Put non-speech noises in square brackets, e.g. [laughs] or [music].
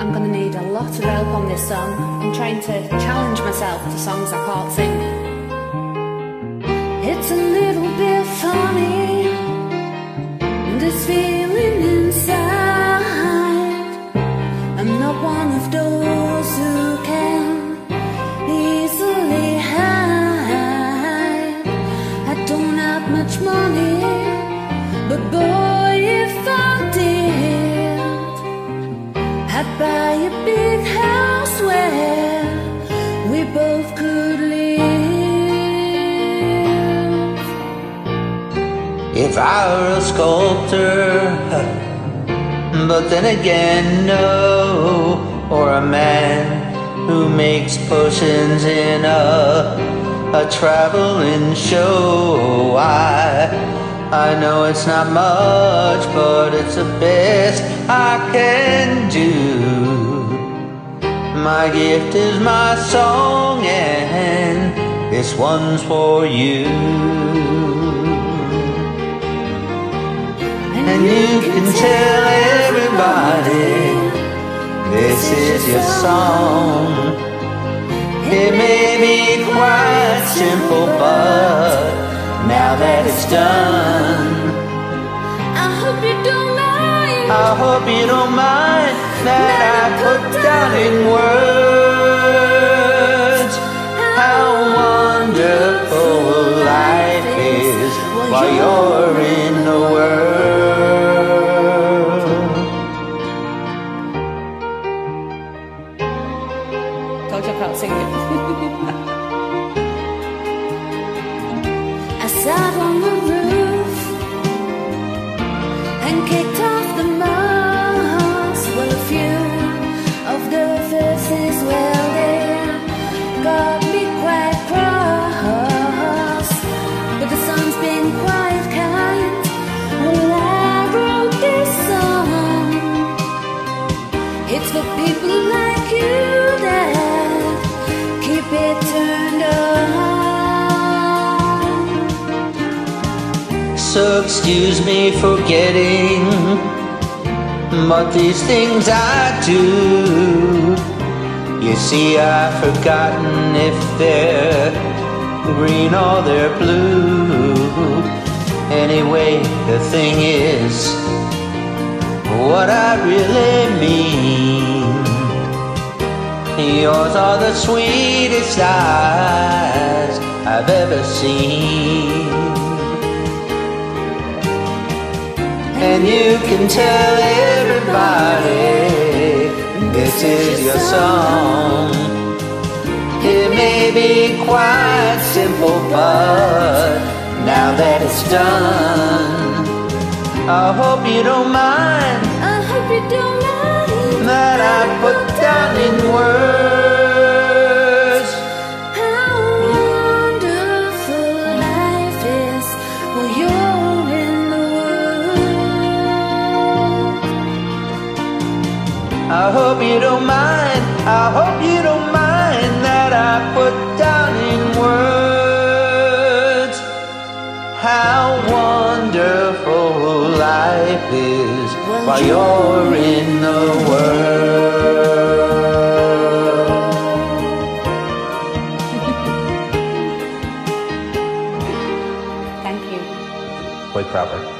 I'm gonna need a lot of help on this song. I'm trying to challenge myself to songs I can't sing. It's a little bit funny, this feeling inside. I'm not one of those who can easily hide. I don't have much money, but boy, if I I'd buy a big house where we both could live. If I were a sculptor, but then again, no, or a man who makes potions in a, a traveling show. I, I know it's not much, but it's the best I can do. My gift is my song, and this one's for you. And you can tell everybody this is your song. It may be quite simple, but now that it's done, I hope you don't mind. I hope you don't mind that I put down in words how wonderful life is while you're in the world. Told you I can't sing it. [laughs] Sat on the It's for people like you that keep it turned on. So excuse me for getting, but these things I do. You see, I've forgotten if they're green or they're blue. Anyway, the thing is, what I really mean. Yours are the sweetest eyes I've ever seen. And you can tell everybody this is your song. It may be quite simple, but now that it's done, I hope you don't mind I hope you don't mind that I put down in words. how wonderful life is while you're in the world. I hope you don't mind. I hope you don't mind that I put down in words how wonderful life is while you're in the world. [laughs] Thank you. Quite proper.